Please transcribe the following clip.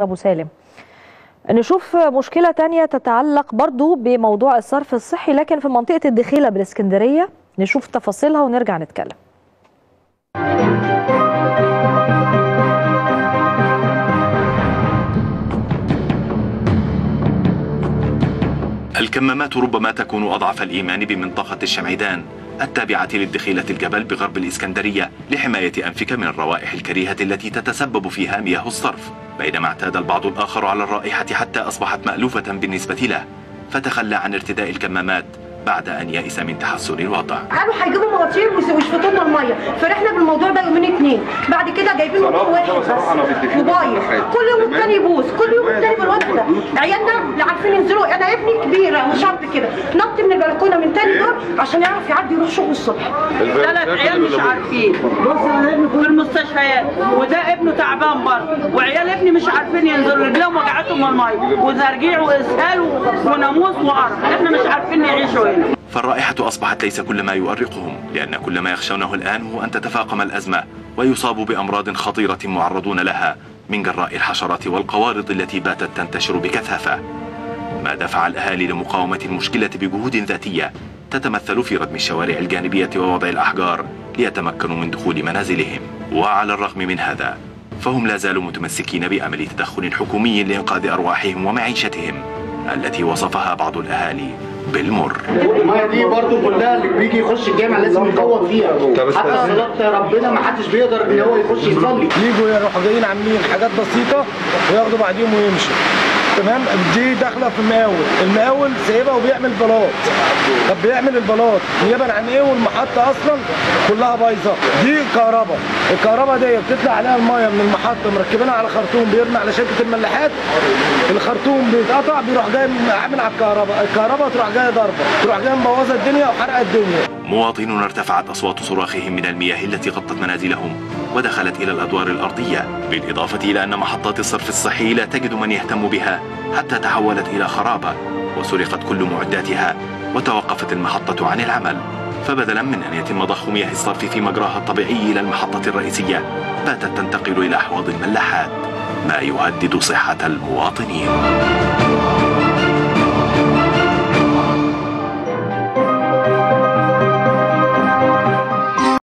أبو سالم. نشوف مشكلة تانية تتعلق برضو بموضوع الصرف الصحي لكن في منطقة الدخيلة بالإسكندرية نشوف تفاصيلها ونرجع نتكلم. الكمامات ربما تكون أضعف الإيمان بمنطقة الشمعدان. التابعة للدخيلة الجبل بغرب الإسكندرية لحماية أنفك من الروائح الكريهة التي تتسبب فيها مياه الصرف. بينما اعتاد البعض الآخر على الرائحة حتى أصبحت مألوفة بالنسبة له فتخلى عن ارتداء الكمامات بعد أن يئس من تحسن الوضع. قالوا هيجيبوا مواتير ويشفطوا لنا المية. فرحنا بالموضوع ده يومين اتنين. بعد كده جايبين موتور واحد بس وبايظ كل يوم التاني يبوظ. كل يوم التاني ده عيالنا لا عارفين ينزلوا. أنا ابني كبير وشاب كده. نط من البلكونة من تاني دور عشان يعرف يعدي يروح شغل الصبح. ثلاث عيال مش عارفين. في المستشفيات. وده ابنه تعبان برضه وعيال ابني مش عارفين ينزلوا. رجلهم وجعتهم من المية. وزرجيع وإسهال وناموس وقرف إحنا مش عارفين نعيشوا هنا. فالرائحة أصبحت ليس كل ما يؤرقهم لأن كل ما يخشونه الآن هو أن تتفاقم الأزمة ويصابوا بأمراض خطيرة معرضون لها. من جراء الحشرات والقوارض التي باتت تنتشر بكثافة. ما دفع الأهالي لمقاومة المشكلة بجهود ذاتية تتمثل في ردم الشوارع الجانبية ووضع الأحجار ليتمكنوا من دخول منازلهم. وعلى الرغم من هذا فهم لا زالوا متمسكين بأمل تدخل حكومي لإنقاذ أرواحهم ومعيشتهم التي وصفها بعض الأهالي بالمر. الميه دي برضو كلها اللي بيجي يخش الجامع لازم يفوض فيها. حتى صلاه ربنا ما حدش بيقدر إن هو يخش يصلي. يجوا يروحوا جايين عاملين حاجات بسيطة وياخدوا بعديهم ويمشوا. تمام؟ دي داخلة في المقاول. المقاول سايبها وبيعمل بلاط. طب بيعمل البلاط نيابا عن إيه والمحطة أصلا؟ كلها بايظة. دي كهرباء الكهرباء دي بتطلع عليها المية من المحطة. مركبينها على خرطوم بيرمي على شركة الملاحات. الخرطوم بيتقطع بيروح جاي عامل على الكهرباء. الكهرباء تروح جاية ضربة. تروح جاية مبوظة الدنيا وحرقة الدنيا. مواطنون ارتفعت أصوات صراخهم من المياه التي غطت منازلهم ودخلت إلى الأدوار الأرضية بالإضافة إلى أن محطات الصرف الصحي لا تجد من يهتم بها. حتى تحولت إلى خرابة وسرقت كل معداتها وتوقفت المحطة عن العمل. فبدلا من أن يتم ضخ مياه الصرف في مجراها الطبيعي إلى المحطة الرئيسية باتت تنتقل إلى أحواض الملاحات ما يهدد صحة المواطنين.